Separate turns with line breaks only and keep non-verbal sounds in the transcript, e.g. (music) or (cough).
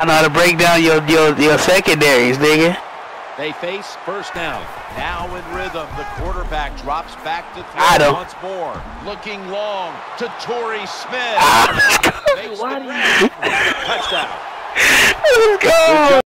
I know how to break down your your your secondaries, nigga.
They face first down. Now in rhythm, the quarterback drops back to
I
throw
know.
once more. Looking long to Torrey Smith.
Ah, (laughs)
Makes. (laughs) Touchdown.
Let's go.